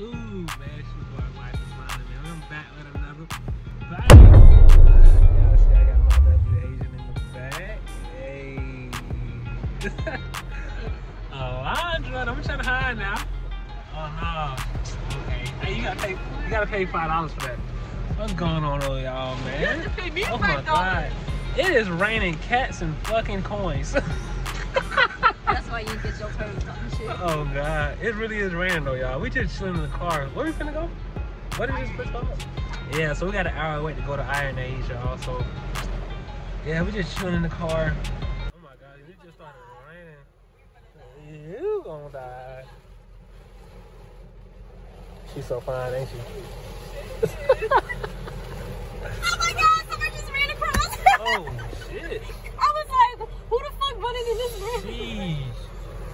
cool, man. Shoot wife is smiling, man. I'm back with another bang. Yeah, see, I got my lovely Asian in the back. Hey. oh, Andra, I'm trying to hide now. Oh no. Okay. Hey, you gotta pay. You gotta pay five dollars for that. What's going on, over y'all, man? You have to pay me oh my $5. god. It is raining cats and fucking coins. Why you get your and shit. Oh god, it really is raining though, y'all. We just chilling in the car. Where we finna go? What is this place called? Yeah, so we got an hour wait to go to Iron Age, y'all. So yeah, we just chilling in the car. Oh my god, it just started raining. You gonna die. She's so fine, ain't she? Oh my god, somebody just ran across. oh shit. I was like, who the fuck running in this rain?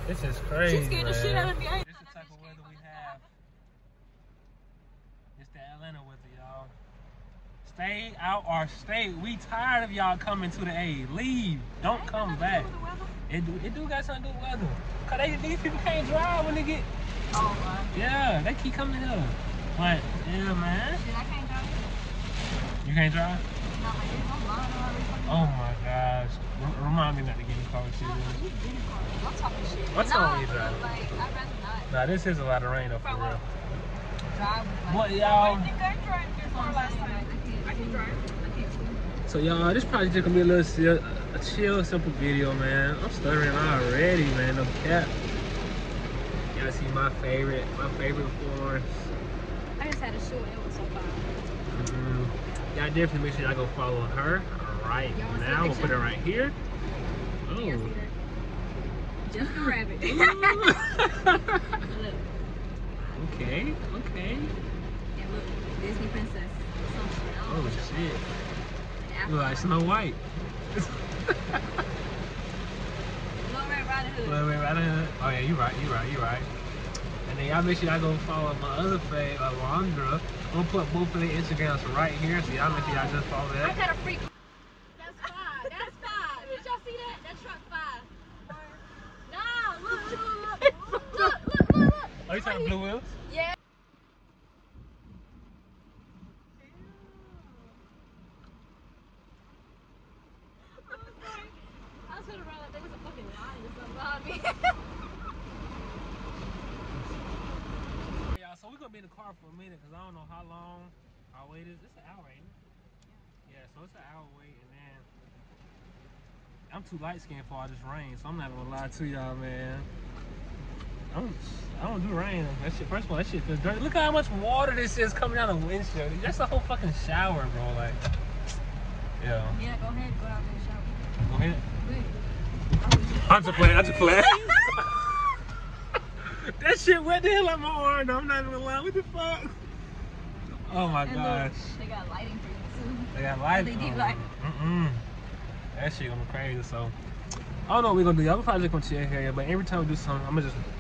Jeez. This is crazy. She scared the man. shit out of me. I This is the type of weather we have. It's the Atlanta weather, y'all. Stay out or stay. We tired of y'all coming to the A. Leave. Don't come back. It do, it do got something to do with weather. Cause they, these people can't drive when they get. Oh my. Yeah, they keep coming here. But yeah, man. Shit, I can't drive. You can't drive. Not like this. I'm lying already. Oh my gosh. Remind me not to get in the car with you. No, no, you get in the car. I'm talking shit. What no, you but. Like, I'd rather not Nah, this is a lot of rain though, for real. drive like. What y'all? I drive your car last time. I can drive. I. So y'all, this probably just gonna be a little chill, a chill, simple video, man. I'm stuttering already, man. No cap. Y'all see my favorite, my favorite forms. I just had a shoot. It was so fun. Mm, y'all definitely make sure y'all go follow her right Y'all wanna see a now. We'll put it right here. Oh. Just a rabbit. okay, okay. look, Disney princess. Something. Oh shit. Look like Snow White. Little Red Riding Hood. Wait, wait, right ahead. Oh yeah, you're right, you're right, you're right. And then y'all make sure y'all go follow my other fave, Alondra. I'm gonna put both of their Instagrams right here, so y'all make sure y'all just follow that. I got a freak. That's five. That's five. Did y'all see that? That's truck five. Nah, look, look, look, look, look, look, Oh, you talking Blue Wheels? Yeah. I was gonna run like there was a fucking lion or something behind me. Yeah, so we're gonna be in the car for a minute because I don't know how long our wait is. It's an hour, ain't it? Yeah, so it's an hour wait, and then I'm too light skinned for all this rain, so I'm not gonna lie to y'all, man. I don't, I don't do rain. That shit. First of all, that shit feels dirty. Look at how much water this is coming out of the windshield. That's a whole fucking shower, bro. Like, yeah. yeah, go ahead, go out there and shower. Go ahead. Wait. I'm just playing. I'm just playing. that shit wet the hell out my arm. though. I'm not even gonna lie. What the fuck? Oh my And gosh. look, they got lighting for you too. They got lighting. LED oh, light. Mm-mm. That shit gonna be crazy. So I don't know what we're gonna do. Y'all probably just gonna chill here, but every time we do something, I'm gonna just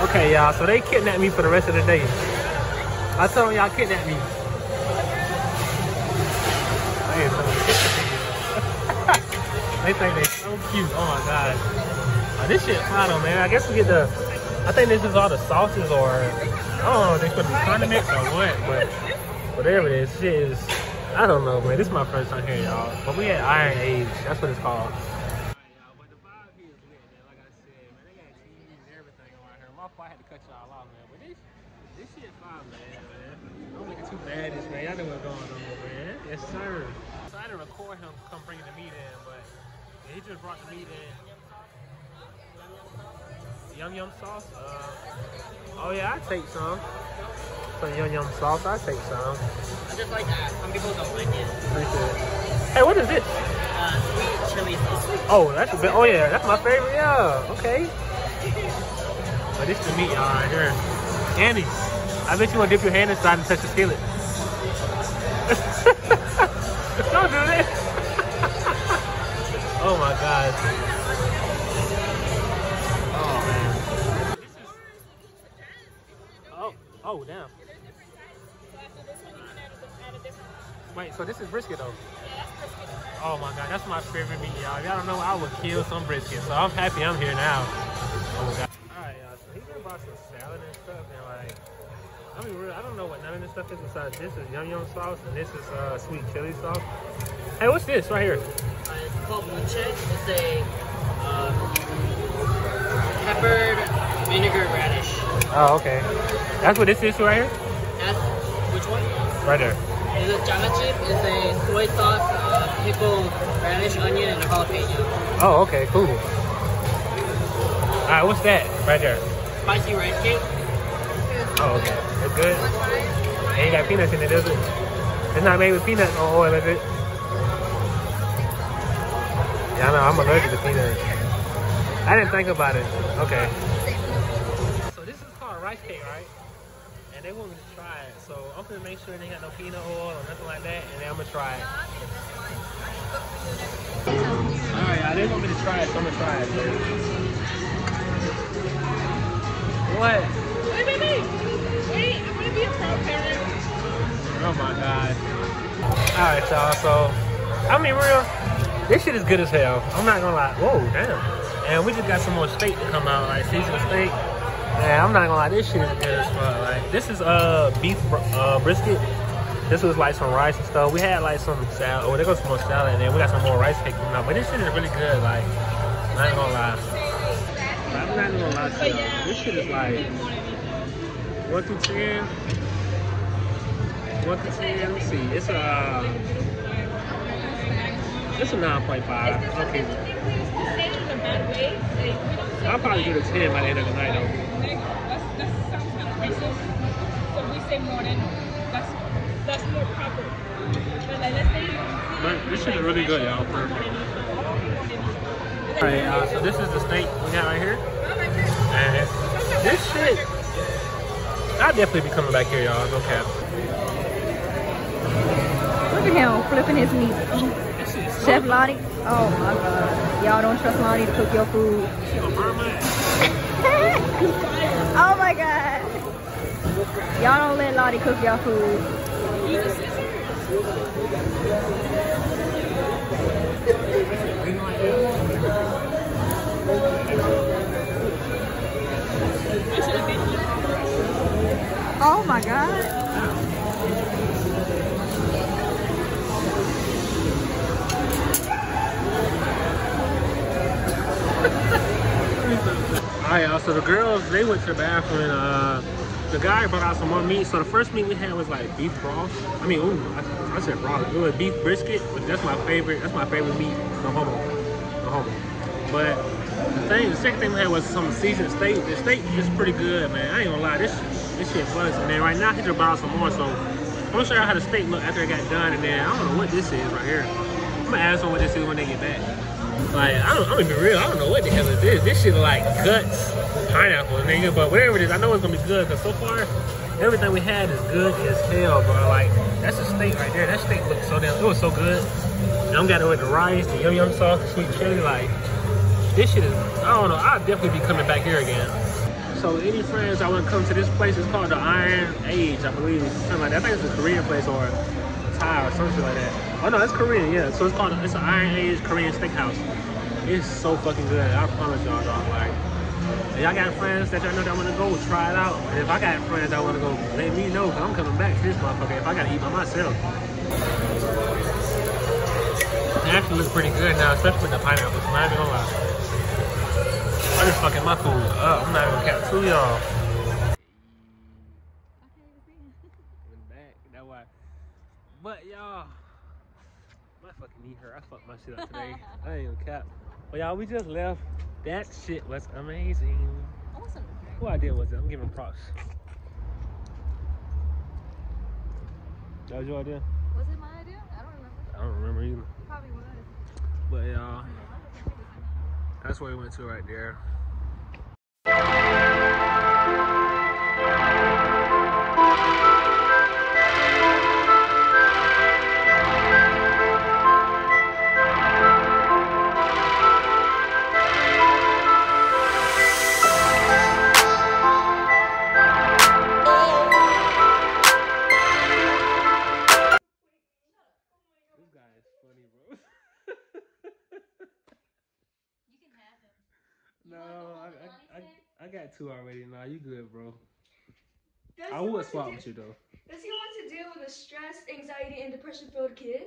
Okay, y'all, so they kidnapped me for the rest of the day. I told them y'all kidnapped me. They think they so cute. Oh my god. Oh, this shit hot on, man. I guess we get the. I think this is all the sauces or I don't know if they to be condiments or what, but whatever it is, shit is. I don't know, man. This is my first time here, y'all. But we at Iron Age. That's what it's called. My fault. I had to cut y'all off, man. But this, this shit fine, man. man. Don't make it too bad, this man. Y'all know what's going on, man. Yes, sir. So I didn't record him come bringing the meat in, but he just brought the meat in. Yum yum sauce. Uh, oh yeah, I take some. Some yum yum sauce. I take some. I just like that. Some people don't like it. Appreciate it. Hey, what is this? Uh, sweet chili sauce. Oh, that's a bit. Oh yeah, that's my favorite. Yeah. Okay. But this the meat, y'all, right here. Andy, I bet you want to dip your hand inside and touch the skillet. Don't do this. oh my god. Oh man. Oh, oh damn. Wait, so this is brisket though? Yeah, brisket. Oh my god, that's my favorite meat, y'all. Y'all don't know, I would kill some brisket. So I'm happy I'm here now. Oh my god. Alright, y'all. So he gonna buy some salad and stuff and like I mean real, I don't know what none of this stuff is besides this is yum yum sauce and this is uh, sweet chili sauce. Hey, what's this right here? Uh, it's called moonshine. It's a uh, peppered vinegar radish. Oh, okay. That's what this is right here? That's which one? Right there. Is it chip? It's a soy sauce, uh, pickled radish, onion, and jalapeno. Oh, okay, cool. Alright, what's that right there? Spicy rice cake. Oh, okay. It's good. It ain't got peanuts in it, does it? It's not made with peanuts or oil, is it? Yeah, I know. I'm allergic to peanuts. I didn't think about it. Okay. So this is called rice cake, right? And they want me to try it. So I'm gonna make sure they got no peanut oil or nothing like that, and then I'm gonna try it. All right, I didn't want me to try it, so I'm gonna try it. What? Wait, wait, wait. Wait, I'm gonna be a pro parent. Oh my god. Alright, y'all, so I mean real, this shit is good as hell. I'm not gonna lie. Whoa, damn. And we just got some more steak to come out, like seasoned steak. Man, I'm not gonna lie, this shit is good as fuck. Like this is uh beef br- uh brisket. This was like some rice and stuff. We had like some salad. Oh, there goes some more salad in there. We got some more rice cake coming out. But this shit is really good. Like, I'm not gonna lie. I'm not gonna lie to you. This shit is like one through ten. One through ten. Let me see. It's a. Uh, it's a nine point five. Okay. Say it in a bad way. Like, don't say I'll probably it a ten by the end of the night though. That's, that sounds kind of racist. So we say morning. That's that's more proper. But like, let's say. But this shit is really good, y'all. Alright, uh, so this is the steak we got right here. And this shit, I'll definitely be coming back here, y'all. No cap. Look at him flipping his meat. Chef Lottie. Oh my god. Y'all don't trust Lottie to cook your food. Oh my god. Y'all don't let Lottie cook your food. Oh my god. Alright, y'all. So the girls, they went to the bathroom. And, uh, the guy brought out some more meat. So the first meat we had was like beef broth. I mean, ooh, I, I said broth. It was beef brisket, which that's my favorite. That's my favorite meat. No homo. No homo. But thing, the second thing we had was some seasoned steak. The steak is pretty good, man. I ain't gonna lie. This this shit buzz. And then right now he just brought out some more. So I'm gonna show you how the steak look after it got done. And then I don't know what this is right here. I'm gonna ask them what this is when they get back. Like, I don't, I'm be real, I don't know what the hell is. This shit like guts, pineapple, nigga, but whatever it is, I know it's gonna be good, because so far, everything we had is good as hell, bro. Like, that's a steak right there. That steak looks so damn, it was so good. I'm got it with the rice, the yum yum sauce, the sweet chili, like, this shit is, I don't know, I'll definitely be coming back here again. So any friends that want to come to this place, it's called the Iron Age, I believe, something like that. I think it's a Korean place or Thai or something like that. Oh no, it's Korean, yeah. So it's called, it's an Iron Age Korean steakhouse. It's so fucking good. I promise y'all, dog. Like, if y'all got friends that y'all know that want to go, try it out. And if I got friends that want to go, let me know, cause I'm coming back to this motherfucker if I gotta eat by myself. It actually looks pretty good now, especially with the pineapple. I'm not gonna lie. It's fucking my food up. Uh, I'm not even count two y'all. back. That why. But y'all, my fucking knee hurt. I fucked my shit up today. I ain't even cap. But y'all, we just left. That shit was amazing. I want some to drink. Who idea was it? I'm giving props. That was your idea? Was it my idea? I don't remember. I don't remember either. It probably was. But y'all, that's where we went to right there. Two already. Nah, you good, bro. Does I he would swap de- with you though. Does he want to deal with a stressed, anxiety, and depression-filled kid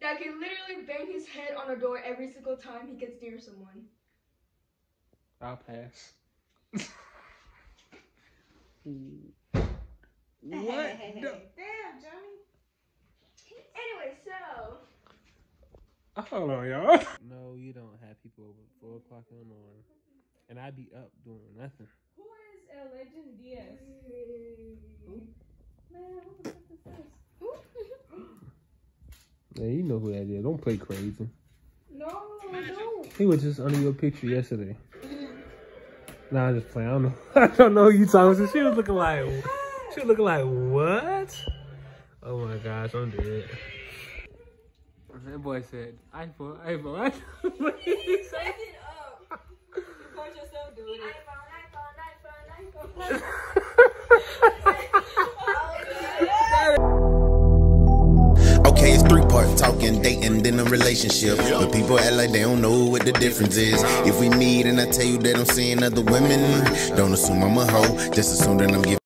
that can literally bang his head on a door every single time he gets near someone? I'll pass. what? No. Damn, Johnny. Anyway, so Hold on, y'all. No, you don't have people over at four o'clock in the morning, and I be up doing nothing. Who is El Legend Diaz? Man, who the fuck is this? Yeah, you know who that is. Don't play crazy. No, I don't. He was just under your picture yesterday. Nah, I'm just playing. I don't know. I don't know who you talking to. She was looking like, she was looking like, what? Oh my gosh, I'm dead. That boy said, iPhone, iPhone, iPhone. Relationship. But people act like they don't know what the difference is. If we meet and I tell you that I'm seeing other women, don't assume I'm a hoe. Just assume that I'm giving.